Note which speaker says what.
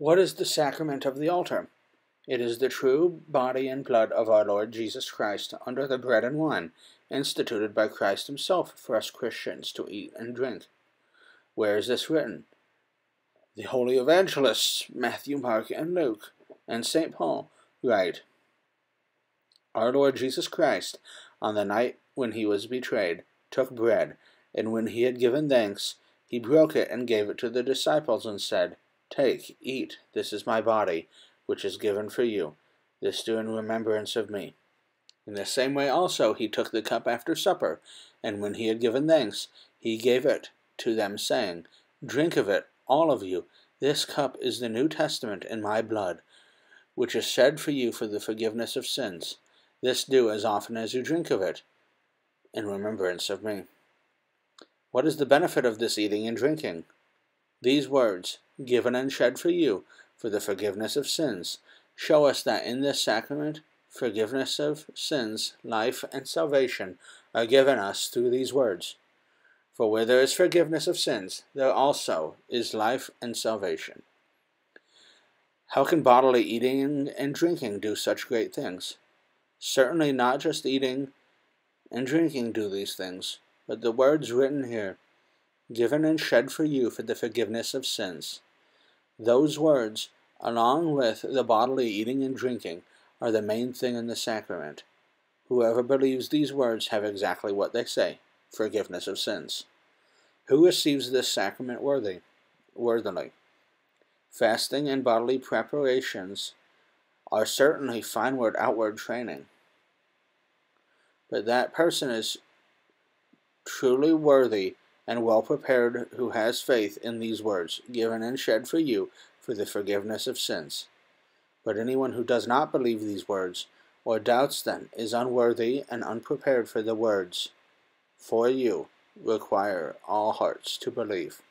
Speaker 1: What is the sacrament of the altar? It is the true body and blood of our Lord Jesus Christ under the bread and wine, instituted by Christ Himself for us Christians to eat and drink. Where is this written? The holy evangelists, Matthew, Mark, and Luke, and St. Paul, write Our Lord Jesus Christ, on the night when he was betrayed, took bread, and when he had given thanks, he broke it and gave it to the disciples, and said, Take, eat, this is my body, which is given for you. This do in remembrance of me. In the same way also he took the cup after supper, and when he had given thanks, he gave it to them, saying, Drink of it, all of you. This cup is the New Testament in my blood, which is shed for you for the forgiveness of sins. This do as often as you drink of it, in remembrance of me. What is the benefit of this eating and drinking? These words, given and shed for you, for the forgiveness of sins, show us that in this sacrament, forgiveness of sins, life, and salvation are given us through these words. For where there is forgiveness of sins, there also is life and salvation. How can bodily eating and drinking do such great things? Certainly not just eating and drinking do these things, but the words written here given and shed for you for the forgiveness of sins. Those words, along with the bodily eating and drinking, are the main thing in the sacrament. Whoever believes these words have exactly what they say forgiveness of sins. Who receives this sacrament worthy, worthily? Fasting and bodily preparations are certainly fineward outward training. But that person is truly worthy and well prepared who has faith in these words, given and shed for you for the forgiveness of sins. But anyone who does not believe these words, or doubts them, is unworthy and unprepared for the words, for you require all hearts to believe.